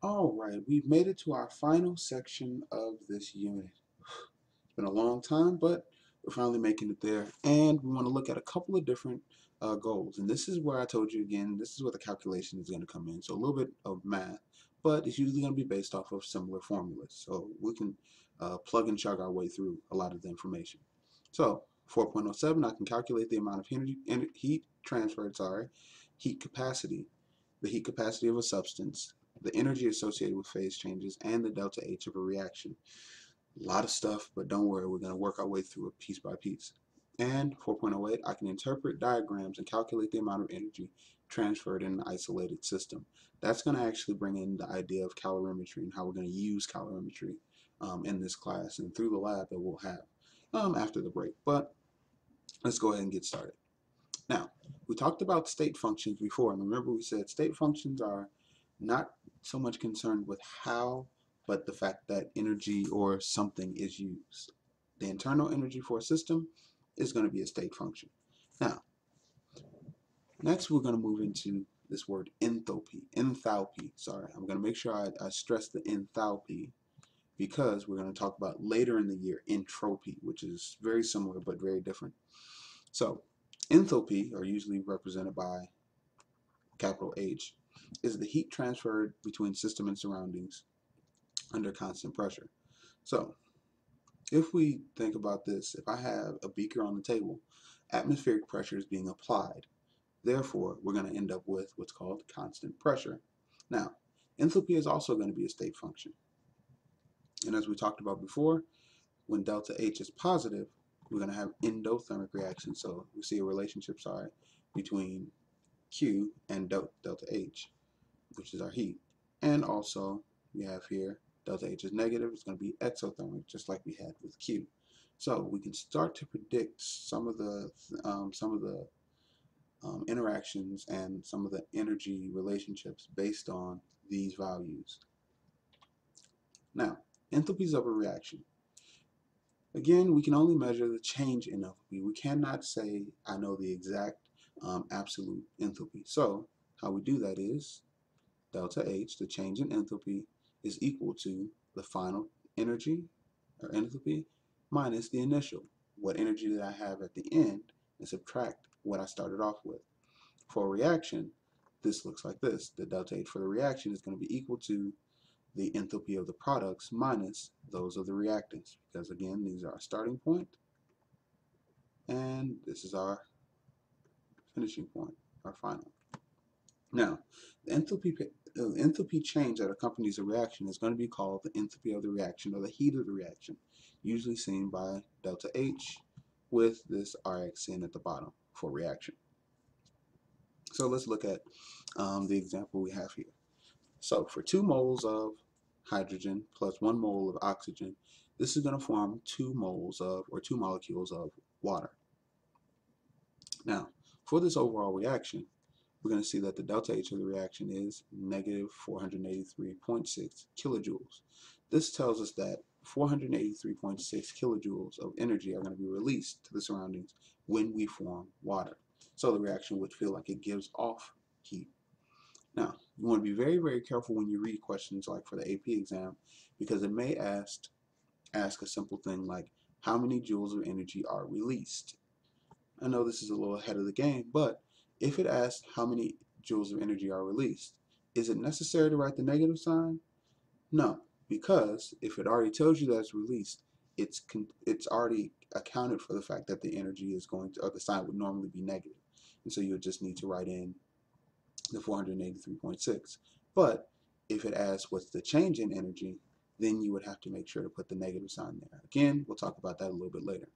All right, we've made it to our final section of this unit. It's been a long time, but we're finally making it there. And we want to look at a couple of different uh, goals. And this is where I told you again, this is where the calculation is going to come in. So a little bit of math, but it's usually going to be based off of similar formulas. So we can uh, plug and chug our way through a lot of the information. So 4.07, I can calculate the amount of energy, heat transferred, sorry, heat capacity, the heat capacity of a substance the energy associated with phase changes, and the delta H of a reaction. A lot of stuff, but don't worry, we're going to work our way through it piece by piece. And 4.08, I can interpret diagrams and calculate the amount of energy transferred in an isolated system. That's going to actually bring in the idea of calorimetry and how we're going to use calorimetry um, in this class and through the lab that we'll have um, after the break. But let's go ahead and get started. Now, we talked about state functions before, and remember we said state functions are not so much concerned with how, but the fact that energy or something is used. The internal energy for a system is going to be a state function. Now, next we're going to move into this word enthalpy, enthalpy, sorry. I'm going to make sure I, I stress the enthalpy because we're going to talk about later in the year entropy, which is very similar but very different. So, enthalpy are usually represented by capital H is the heat transferred between system and surroundings under constant pressure. So if we think about this, if I have a beaker on the table, atmospheric pressure is being applied. Therefore, we're going to end up with what's called constant pressure. Now, enthalpy is also going to be a state function. And as we talked about before, when delta H is positive, we're going to have endothermic reaction. So we see a relationship, sorry, between Q and delta H which is our heat. And also, we have here delta H is negative, it's going to be exothermic, just like we had with Q. So we can start to predict some of the um, some of the um, interactions and some of the energy relationships based on these values. Now, enthalpies of a reaction. Again, we can only measure the change in enthalpy. We cannot say I know the exact um, absolute enthalpy. So how we do that is delta H, the change in enthalpy, is equal to the final energy or enthalpy minus the initial, what energy did I have at the end, and subtract what I started off with. For a reaction, this looks like this. The delta H for the reaction is going to be equal to the enthalpy of the products minus those of the reactants. Because again, these are our starting point, and this is our finishing point, our final. Now, the enthalpy, the enthalpy change that accompanies a reaction is going to be called the enthalpy of the reaction or the heat of the reaction, usually seen by delta H with this Rxn at the bottom for reaction. So let's look at um, the example we have here. So for two moles of hydrogen plus one mole of oxygen, this is going to form two moles of, or two molecules of water. Now, for this overall reaction, we're going to see that the delta H of the reaction is negative 483.6 kilojoules. This tells us that 483.6 kilojoules of energy are going to be released to the surroundings when we form water. So the reaction would feel like it gives off heat. Now, you want to be very, very careful when you read questions like for the AP exam because it may ask, ask a simple thing like, how many joules of energy are released? I know this is a little ahead of the game, but if it asks how many joules of energy are released, is it necessary to write the negative sign? No, because if it already tells you that it's released, it's it's already accounted for the fact that the energy is going to, or the sign would normally be negative. And so you'll just need to write in the 483.6. But if it asks what's the change in energy, then you would have to make sure to put the negative sign there. Again, we'll talk about that a little bit later.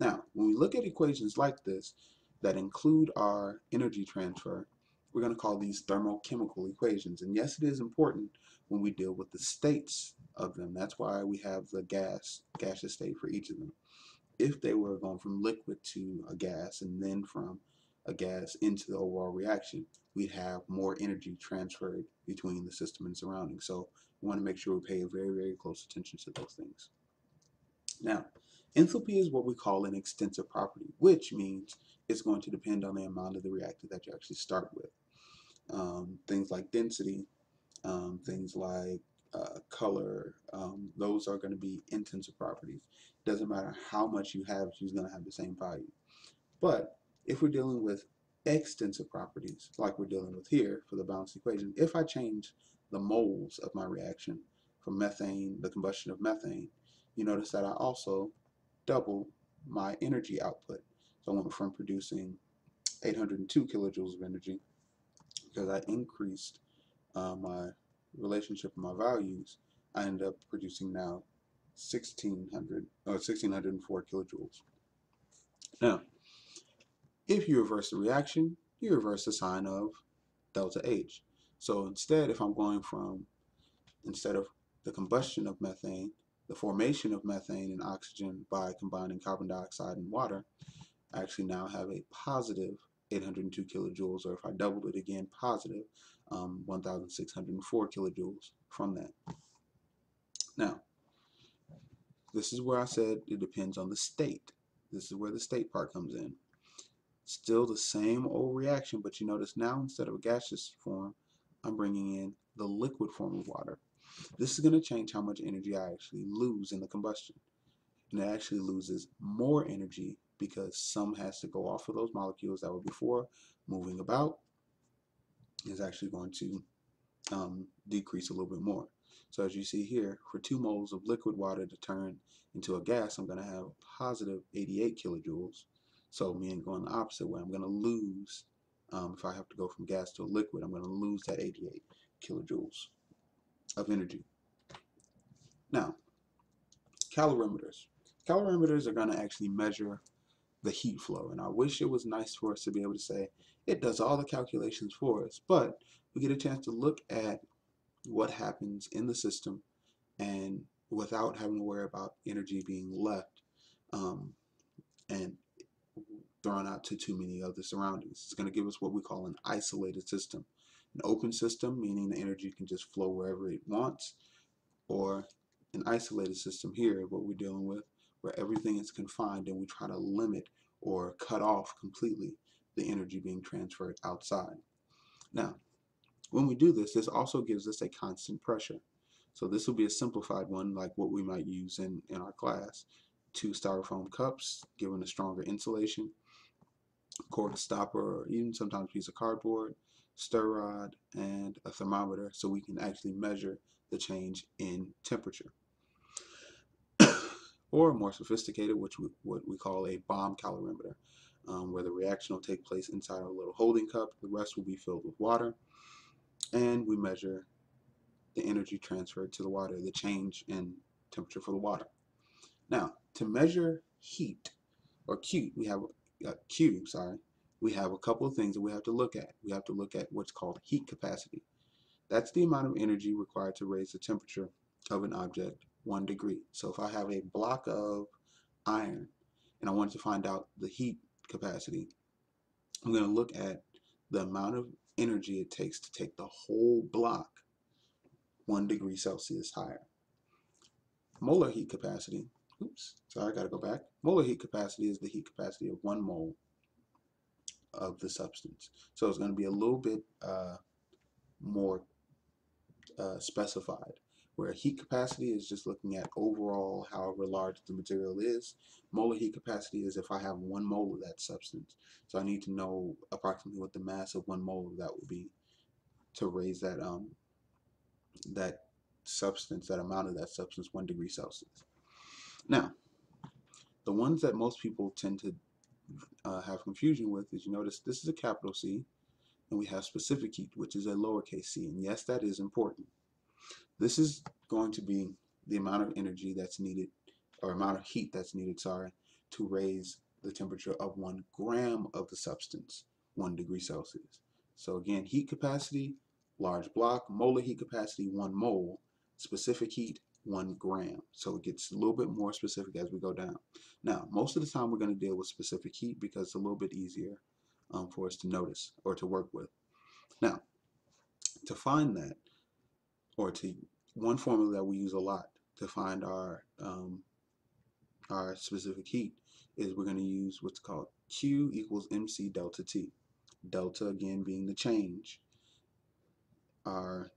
Now, when we look at equations like this, that include our energy transfer, we're going to call these thermochemical equations. And yes, it is important when we deal with the states of them. That's why we have the gas, gaseous state for each of them. If they were going from liquid to a gas and then from a gas into the overall reaction, we'd have more energy transferred between the system and surroundings. So we want to make sure we pay very, very close attention to those things. Now, enthalpy is what we call an extensive property, which means it's going to depend on the amount of the reactant that you actually start with. Um, things like density um, things like uh, color, um, those are going to be intensive properties. Doesn't matter how much you have, she's going to have the same value. But if we're dealing with extensive properties, like we're dealing with here for the balanced equation, if I change the moles of my reaction from methane, the combustion of methane, you notice that I also double my energy output. So I went from producing 802 kilojoules of energy because I increased uh, my relationship of my values, I end up producing now 1600 or 1604 kilojoules. Now, if you reverse the reaction, you reverse the sign of delta H. So instead, if I'm going from, instead of the combustion of methane, the formation of methane and oxygen by combining carbon dioxide and water, I actually now have a positive 802 kilojoules, or if I doubled it again, positive um, 1,604 kilojoules from that. Now, this is where I said it depends on the state. This is where the state part comes in. Still the same old reaction, but you notice now instead of a gaseous form, I'm bringing in the liquid form of water. This is going to change how much energy I actually lose in the combustion. And it actually loses more energy because some has to go off of those molecules that were before moving about is actually going to um, decrease a little bit more. So as you see here, for two moles of liquid water to turn into a gas, I'm going to have positive 88 kilojoules. So meaning going the opposite way, I'm going to lose, um, if I have to go from gas to a liquid, I'm going to lose that 88 kilojoules of energy. Now, calorimeters. Calorimeters are going to actually measure the heat flow. And I wish it was nice for us to be able to say it does all the calculations for us, but we get a chance to look at what happens in the system and without having to worry about energy being left um, and thrown out to too many of the surroundings. It's going to give us what we call an isolated system. An open system, meaning the energy can just flow wherever it wants, or an isolated system here, what we're dealing with, where everything is confined and we try to limit or cut off completely the energy being transferred outside. Now, when we do this, this also gives us a constant pressure. So this will be a simplified one like what we might use in, in our class. Two styrofoam cups given a stronger insulation, cork stopper, or even sometimes piece of cardboard, stir rod, and a thermometer so we can actually measure the change in temperature. or more sophisticated, which we, what we call a bomb calorimeter um, where the reaction will take place inside a little holding cup. The rest will be filled with water. And we measure the energy transferred to the water, the change in temperature for the water. Now, to measure heat, or Q, we have uh, Q, sorry, we have a couple of things that we have to look at. We have to look at what's called heat capacity. That's the amount of energy required to raise the temperature of an object one degree. So if I have a block of iron and I want to find out the heat capacity, I'm going to look at the amount of energy it takes to take the whole block one degree Celsius higher. Molar heat capacity, oops, sorry, I got to go back. Molar heat capacity is the heat capacity of one mole of the substance. So it's going to be a little bit uh, more uh, specified where heat capacity is just looking at overall however large the material is. Molar heat capacity is if I have one mole of that substance. So I need to know approximately what the mass of one mole of that would be to raise that um that substance, that amount of that substance one degree Celsius. Now, the ones that most people tend to uh, have confusion with is you notice this is a capital C and we have specific heat, which is a lowercase c. And yes, that is important. This is going to be the amount of energy that's needed, or amount of heat that's needed, sorry, to raise the temperature of one gram of the substance, one degree Celsius. So again, heat capacity, large block, molar heat capacity, one mole, specific heat, one gram. So it gets a little bit more specific as we go down. Now, most of the time we're going to deal with specific heat because it's a little bit easier um, for us to notice or to work with. Now, to find that, or to one formula that we use a lot to find our um, our specific heat is we're going to use what's called Q equals MC delta T. Delta again being the change. Our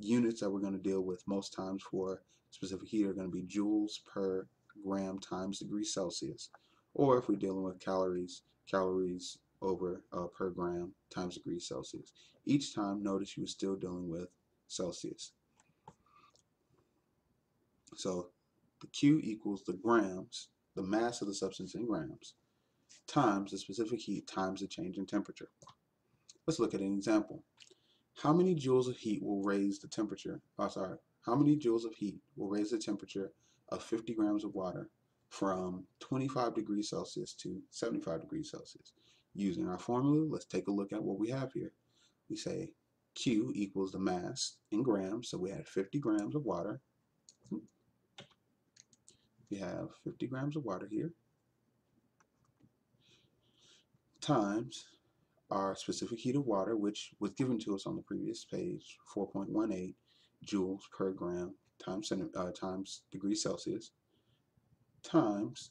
units that we're going to deal with most times for specific heat are going to be joules per gram times degree Celsius. Or if we're dealing with calories, calories over uh, per gram times degree Celsius. Each time, notice you are still dealing with Celsius. So the Q equals the grams, the mass of the substance in grams, times the specific heat times the change in temperature. Let's look at an example. How many joules of heat will raise the temperature, oh sorry, how many joules of heat will raise the temperature of 50 grams of water from 25 degrees Celsius to 75 degrees Celsius? Using our formula, let's take a look at what we have here. We say Q equals the mass in grams, so we had 50 grams of water. We have 50 grams of water here times our specific heat of water, which was given to us on the previous page, 4.18 joules per gram times, uh, times degrees Celsius, times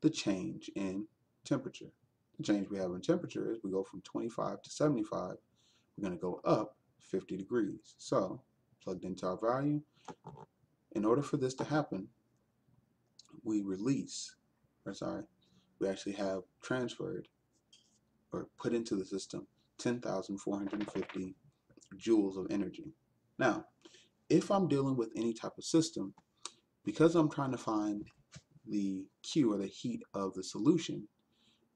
the change in temperature. The change we have in temperature is we go from 25 to 75. We're going to go up 50 degrees. So, plugged into our value. In order for this to happen, we release, or sorry, we actually have transferred or put into the system 10,450 joules of energy. Now, if I'm dealing with any type of system, because I'm trying to find the Q or the heat of the solution,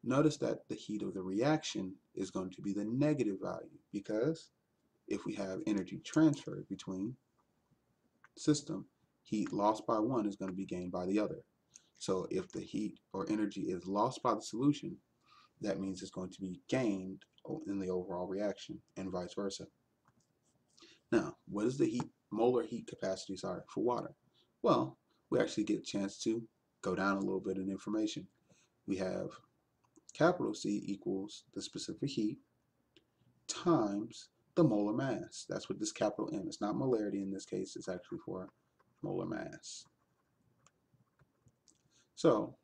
notice that the heat of the reaction is going to be the negative value because if we have energy transferred between system, heat lost by one is going to be gained by the other. So if the heat or energy is lost by the solution, that means it's going to be gained in the overall reaction and vice versa. Now, what is the heat molar heat capacity sorry, for water? Well, we actually get a chance to go down a little bit in information. We have capital C equals the specific heat times the molar mass. That's what this capital M. It's not molarity in this case. It's actually for molar mass. So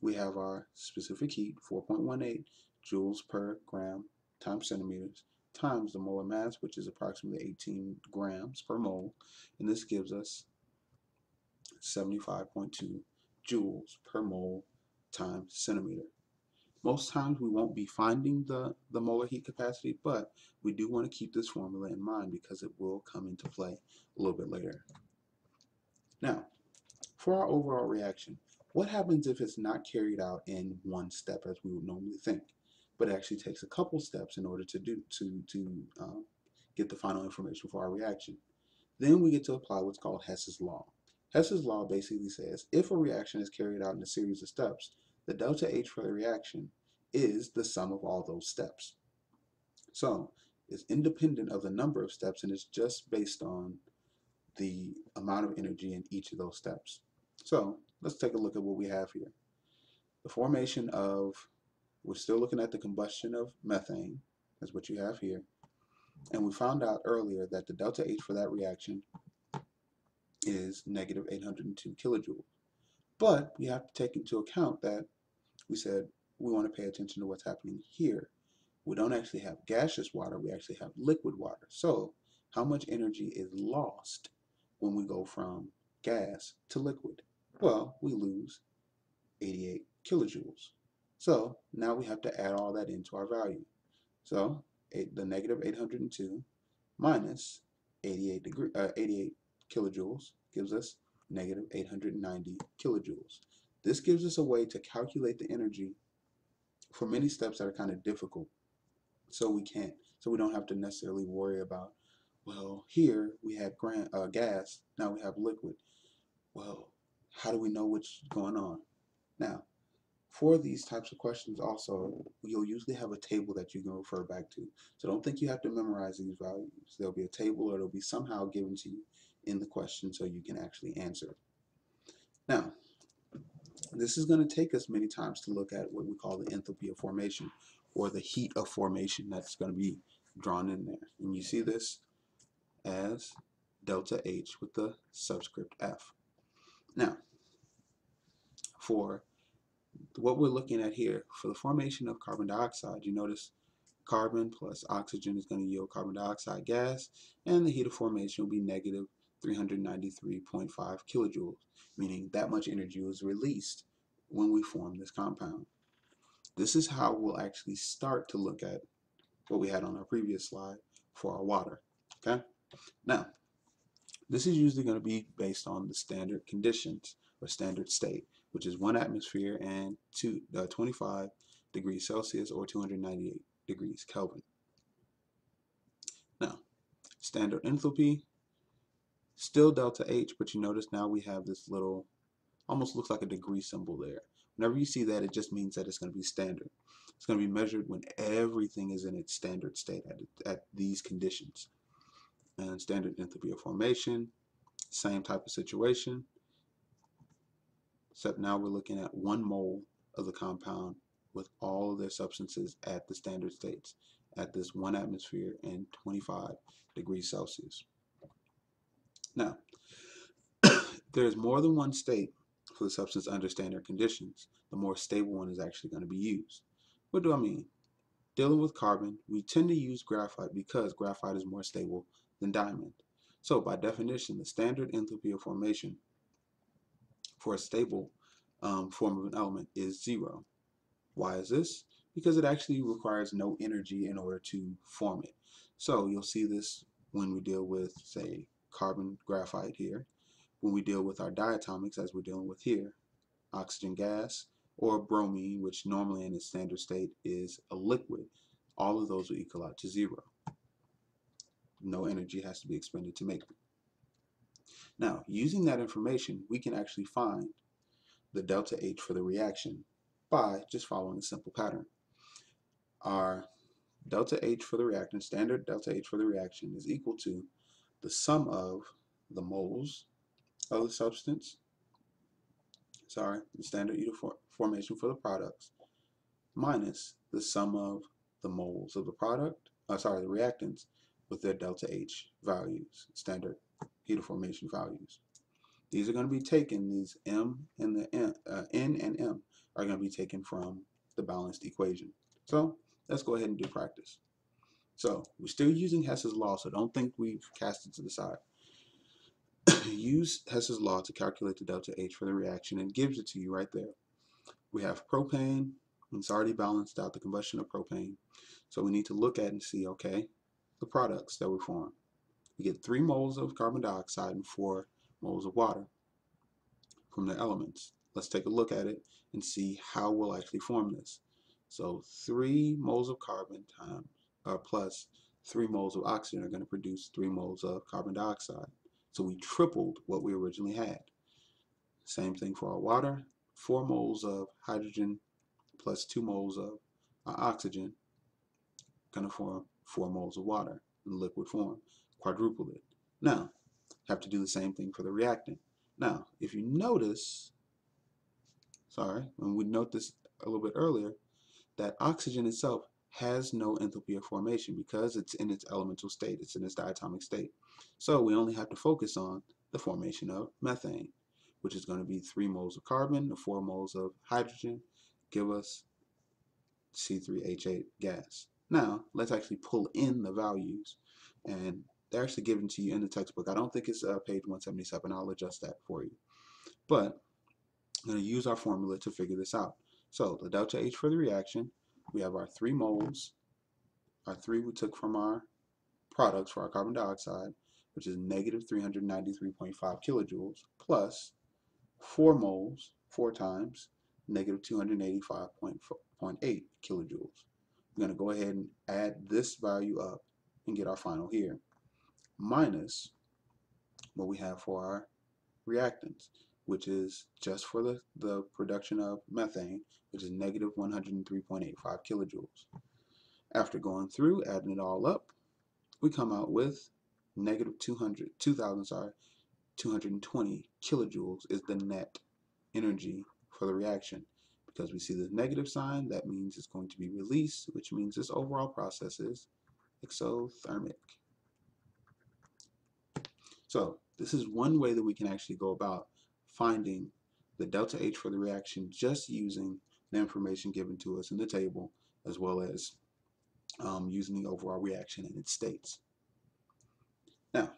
we have our specific heat, 4.18 joules per gram times centimeters, times the molar mass, which is approximately 18 grams per mole, and this gives us 75.2 joules per mole times centimeter. Most times we won't be finding the, the molar heat capacity, but we do want to keep this formula in mind because it will come into play a little bit later. Now, for our overall reaction, what happens if it's not carried out in one step as we would normally think, but actually takes a couple steps in order to do to to uh, get the final information for our reaction? Then we get to apply what's called Hess's law. Hess's law basically says if a reaction is carried out in a series of steps, the delta H for the reaction is the sum of all those steps. So it's independent of the number of steps and it's just based on the amount of energy in each of those steps. So let's take a look at what we have here. The formation of, we're still looking at the combustion of methane, that's what you have here. And we found out earlier that the delta H for that reaction is negative 802 kilojoules. But we have to take into account that we said we want to pay attention to what's happening here. We don't actually have gaseous water, we actually have liquid water. So how much energy is lost when we go from gas to liquid? Well, we lose 88 kilojoules. So now we have to add all that into our value. So eight, the negative 802 minus 88, degree, uh, 88 kilojoules gives us negative 890 kilojoules. This gives us a way to calculate the energy for many steps that are kind of difficult. So we can't, so we don't have to necessarily worry about, well, here we had uh, gas, now we have liquid. Well, how do we know what's going on? Now, for these types of questions also, you'll usually have a table that you can refer back to. So don't think you have to memorize these values. There'll be a table or it'll be somehow given to you in the question so you can actually answer. Now, this is going to take us many times to look at what we call the enthalpy of formation or the heat of formation that's going to be drawn in there. And you see this as delta H with the subscript F. Now, for what we're looking at here, for the formation of carbon dioxide, you notice carbon plus oxygen is going to yield carbon dioxide gas, and the heat of formation will be negative 393.5 kilojoules, meaning that much energy was released when we form this compound. This is how we'll actually start to look at what we had on our previous slide for our water. Okay. Now, this is usually going to be based on the standard conditions or standard state, which is one atmosphere and two, uh, 25 degrees Celsius or 298 degrees Kelvin. Now, standard enthalpy, still delta H, but you notice now we have this little, almost looks like a degree symbol there. Whenever you see that, it just means that it's going to be standard. It's going to be measured when everything is in its standard state at, at these conditions. And standard enthalpy of formation, same type of situation, except now we're looking at one mole of the compound with all of their substances at the standard states at this one atmosphere and 25 degrees Celsius. Now, there's more than one state for the substance under standard conditions. The more stable one is actually going to be used. What do I mean? Dealing with carbon, we tend to use graphite because graphite is more stable than diamond. So by definition, the standard enthalpy of formation for a stable um, form of an element is zero. Why is this? Because it actually requires no energy in order to form it. So you'll see this when we deal with, say, carbon graphite here, when we deal with our diatomics as we're dealing with here, oxygen gas, or bromine, which normally in its standard state is a liquid. All of those will equal out to zero. No energy has to be expended to make them. Now, using that information, we can actually find the delta H for the reaction by just following a simple pattern. Our delta H for the reaction, standard delta H for the reaction is equal to the sum of the moles of the substance, sorry, the standard formation for the products, minus the sum of the moles of the product, uh, sorry, the reactants with their delta H values, standard heat of formation values. These are going to be taken, these M and the N, uh, N and M are going to be taken from the balanced equation. So let's go ahead and do practice. So we're still using Hess's law, so don't think we've cast it to the side. Use Hess's law to calculate the delta H for the reaction and gives it to you right there. We have propane, it's already balanced out the combustion of propane. So we need to look at and see, okay, the products that we form. We get three moles of carbon dioxide and four moles of water from the elements. Let's take a look at it and see how we'll actually form this. So three moles of carbon times uh, plus three moles of oxygen are going to produce three moles of carbon dioxide. So we tripled what we originally had. Same thing for our water. Four moles of hydrogen plus two moles of uh, oxygen going to form four moles of water in liquid form. Quadruple it. Now, have to do the same thing for the reactant. Now, if you notice, sorry, when we note this a little bit earlier, that oxygen itself has no enthalpy of formation because it's in its elemental state, it's in its diatomic state. So we only have to focus on the formation of methane, which is going to be 3 moles of carbon, the 4 moles of hydrogen, give us C3H8 gas. Now, let's actually pull in the values, and they're actually given to you in the textbook. I don't think it's uh, page 177. I'll adjust that for you. But I'm going to use our formula to figure this out. So the delta H for the reaction, we have our three moles, our three we took from our products for our carbon dioxide, which is negative 393.5 kilojoules, plus four moles, four times, negative 285.8 kilojoules. We're going to go ahead and add this value up and get our final here, minus what we have for our reactants which is just for the, the production of methane, which is negative 103.85 kilojoules. After going through, adding it all up, we come out with negative 200, 2000, sorry, 220 kilojoules is the net energy for the reaction. Because we see the negative sign, that means it's going to be released, which means this overall process is exothermic. So this is one way that we can actually go about finding the delta H for the reaction just using the information given to us in the table as well as um, using the overall reaction and its states. Now,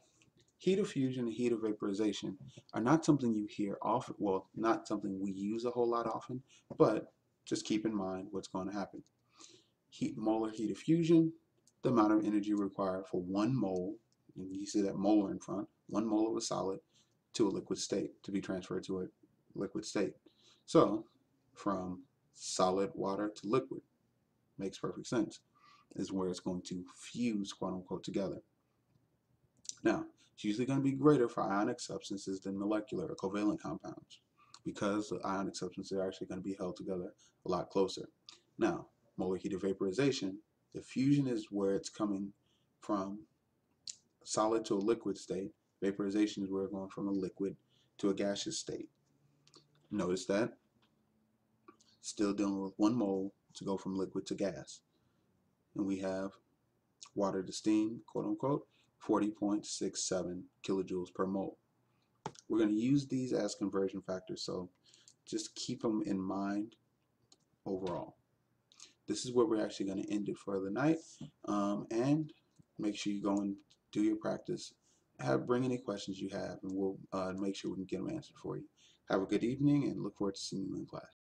heat of fusion and heat of vaporization are not something you hear often, well, not something we use a whole lot often, but just keep in mind what's going to happen. Heat molar heat of fusion, the amount of energy required for one mole, and you see that molar in front, one mole of a solid to a liquid state, to be transferred to a liquid state. So, from solid water to liquid, makes perfect sense, is where it's going to fuse, quote unquote, together. Now, it's usually going to be greater for ionic substances than molecular or covalent compounds because the ionic substances are actually going to be held together a lot closer. Now, molar heat of vaporization, the fusion is where it's coming from solid to a liquid state. Vaporization is where it's going from a liquid to a gaseous state. Notice that. Still dealing with one mole to go from liquid to gas. And we have water to steam, quote unquote, 40.67 kilojoules per mole. We're going to use these as conversion factors, so just keep them in mind overall. This is where we're actually going to end it for the night, um, and make sure you go and do your practice. Have bring any questions you have, and we'll uh, make sure we can get them answered for you. Have a good evening, and look forward to seeing you in class.